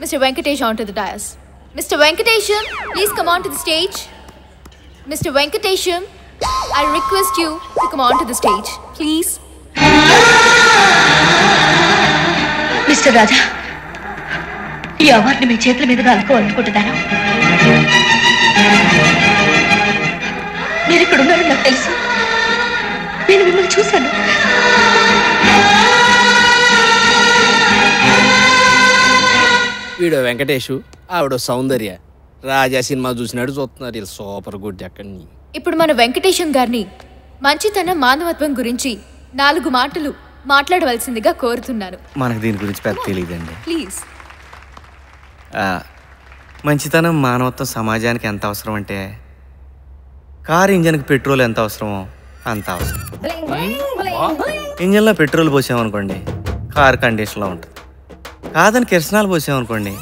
Mr. Venkatesh onto the dais. Mr. Venkatesham, please come onto the stage. Mr. Venkatesham, I request you to come on to the stage, please. Mister Raja ఈ అవార్డుని మీ చేతుల మీదుగా అనుకోవాలనుకుంటున్నాను మీరు ఇక్కడ ఉన్నారని నాకు తెలుసు నేను మిమ్మల్ని చూశాను వీడు వెంకటేషు ఆవిడ సౌందర్య. రాజా సినిమా చూసినట్టు చూస్తున్నారు వీళ్ళు సూపర్ గుడ్ అక్కడి ఇప్పుడు మన వెంకటేశం గారిని మంచితనం మానవత్వం గురించి నాలుగు మాటలు మాట్లాడవలసిందిగా కోరుతున్నాను. మనకు దీని గురించి పెద్ద తెలియదండి. ప్లీజ్. మంచితనం మానవత్వం సమాజానికి ఎంత అవసరం అంటే కార్ ఇంజన్కి పెట్రోల్ ఎంత అవసరమో అంత అవసరం. ఇంజన్లో పెట్రోల్ పోసామనుకోండి కార్ కండిషన్లో ఉంటుంది. కాదని కిరసనాలు పోసామనుకోండి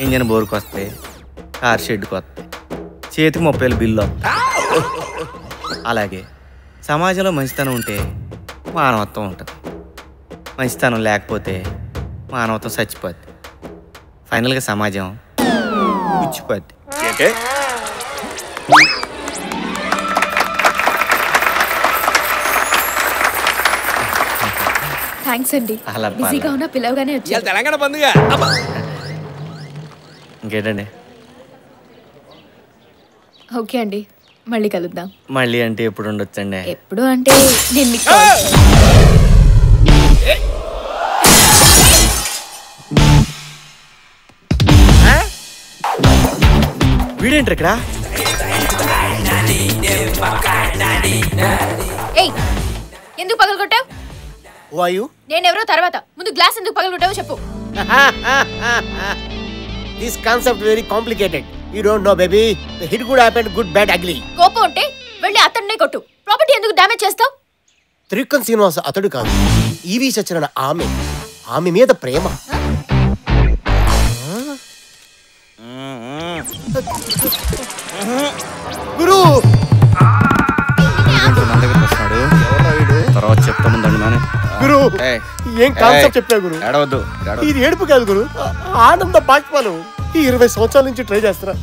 ఇంజన్ బోరుకు వస్తాయి కార్ షెడ్కి వస్తాయి చేతికి ముప్పై వేలు బిల్లు వస్తాయి. అలాగే సమాజంలో మంచితనం ఉంటే మానవత్వం ఉంటుంది. మంచితనం లేకపోతే మానవత్వం చచ్చిపోద్ది. ఫైనల్గా సమాజం పుచ్చిపోద్ది. థ్యాంక్స్ అండి. అలా బిజీగా ఉన్న పిలవగానే ఇవాళ వచ్చారు తెలంగాణ పండుగ. అబ్బా. ఇంకేంటండి? ఓకే అండి. మళ్ళీ కలుద్దాం. మళ్ళీ అంటే ఎప్పుడు ఉండొచ్చండి? ఎప్పుడు అంటే నేను మీకు వీడేంటి ఇక్కడ? ఏయ్ ఎందుకు పగలగొట్టావు? వాయు నేనెవరో తర్వాత. ముందు గ్లాస్ ఎందుకు పగలగొట్టావో చెప్పు. This concept very complicated you don't know baby the hit good happen good bad ugly కోపం ఉంటే వెళ్ళి అతన్నే కొట్టు. ప్రాపర్టీ ఎందుకు డ్యామేజ్ చేస్తావు? త్రికన్ శ్రీనివాస అతడు కాదు. ఈవి సత్యనారాయణ ఆమె. ఆమె మీద ప్రేమ. గురు! ఏం కాన్సెప్ట్ చెప్పా గురు? ఏడవద్దు ఇది ఏడుపు కాదు గురు. ఆనంద బాష్పాలు ఈ ఇరవై సంవత్సరాల నుంచి ట్రై చేస్తున్నా.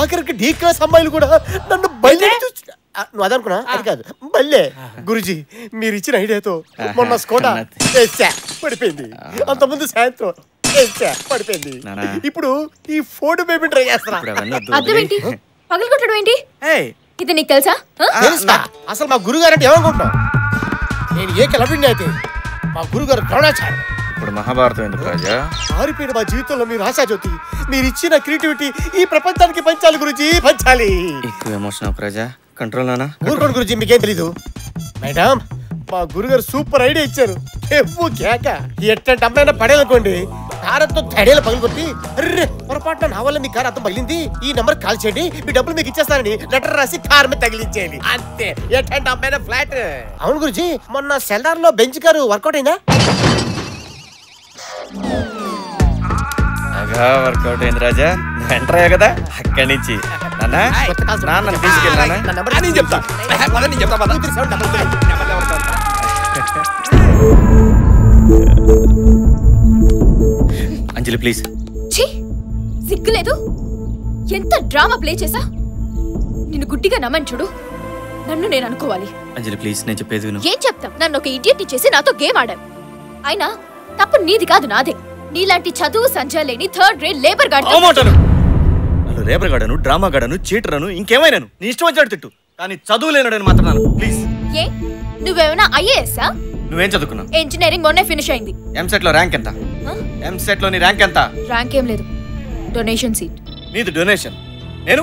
ఆఖరికి డీ క్లాస్ అమ్మాయిలు కూడా నన్ను బయట చూసి ఆ, నువ్వు అదనుకున్నా అది కాదు. బల్లే. గురుజీ మీరు ఇచ్చిన ఐడియాతో మొన్న వేసా పడిపోయింది. అంతకుముందు సాయంత్రం పడిపోయింది. ఇప్పుడు ఈ ఫోన్ బేబీ ట్రై చేస్తున్నా. ఏంటి? పగలగొట్టడం ఏంటి? ఏయ్, ఇది నీకు? తెలుసా? అసలు మా గురుగారు అంటే ఏమనుకుంటున్నావు? నేను ఏ కలపిండి అయితే మా గురుగారు ద్రోణాచార్య. ఇప్పుడు మహాభారతం ఎందుకు రాజా? మారిపోయిన మా జీవితంలో మీరు ఆశాజ్యోతి మీరు ఇచ్చిన క్రియేటివిటీ ఈ ప్రపంచానికి పంచాలి గురించి పంచాలి. ఎక్కువ ఎమోషన్ అవ్వకు రాజా. కంట్రోల్ నానా? ఊరుకోండి గురించి మీకేం తెలీదు. మేడం మా గురుగారు సూపర్ ఐడియా ఇచ్చారు. ఎవ్వు కేక. ఎట్టంటే అమ్మాయినా పడేయాలనుకోండి. కారంతో తడేలు పగిలికొట్టి అర్రే పొరపాటున నా వల్ల మీ కారు అర్థం పగిలింది. ఈ నెంబర్ కాల్ చేయండి. మీ డబ్బులు మీకు ఇచ్చేస్తానని లెటర్ రాసి కార్ మీద తగిలించేయండి. అంతే. ఎట్టంటే అమ్మాయినా ఫ్లాట్? అవును గురించి మొన్న సెల్దార్లో బెంచ్ కారు వర్కౌట్ అయిందా? బాగా వర్కౌట్ అయింది రాజా. ఎంటర్ అయ్యా కదా అక్కడి నుంచి. నాన్న తీసుకెళ్ళానా చెప్తా. అంజలి ప్లీజ్. ఛీ సిగ్గులేదు. ఎంత డ్రామా ప్లే చేసా? నిన్ను గుడ్డిగా నమ్మని చూడు. నన్ను నేను అనుకోవాలి. అంజలి ప్లీజ్ నేను చెప్పేది విను. ఏం చెప్తాం? నన్ను ఒక ఇడియట్ చేసి నాతో గేమ్ ఆడాం. అయినా తప్పు నీది కాదు నాదే. నీలాంటి చదువు సంజయ్ లేని థర్డ్ రేట్ లేబర్ గార్డ్ అవమాటాలు నన్ను రేపర్ గాడను డ్రామా గాడను చీటరను ఇంకేమైనాను? నీ ఇష్టం వచ్చాడు తిట్టు. కానీ చదువు లేనడని మాత్రం నాను ప్లీజ్. ఏ? నువ్వేమైనా ఐఏఎస్ఆ నువ్వేం చదువుకున్నావు? ఇంజనీరింగ్ మొన్నే ఫినిష్ అయింది. ఎంసెట్లో ర్యాంక్ ఎంత? ఎంసెట్లో నీ ర్యాంక్ ఎంత? ర్యాంక్ ఏం లేదు. డొనేషన్ సీట్ నీది డొనేషన్ నేను?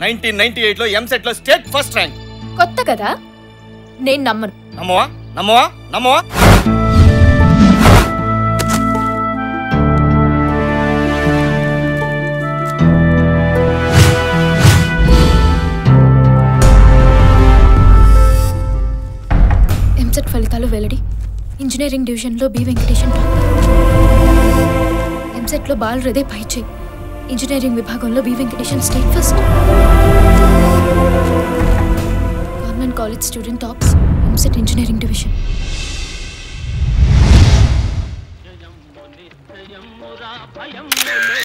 నైన్టీన్ నైన్టీ ఎయిట్లో ఎంసెట్లో స్టేట్ ఫస్ట్ ర్యాంక్ కొత్త కదా? నేను నమ్మను. నమ్మవా? నమ్మవా? నమ్మవా? ఎంసెట్ ఫలితాలు వెల్లడి. ఇంజనీరింగ్ డివిజన్లో బి వెంకటేశన్ టాప్ ఎంసెట్లో బాల్ హృదయ పైచే ఇంజనీరింగ్ విభాగంలో B Venkatesan state first government college student tops EAMCET engineering division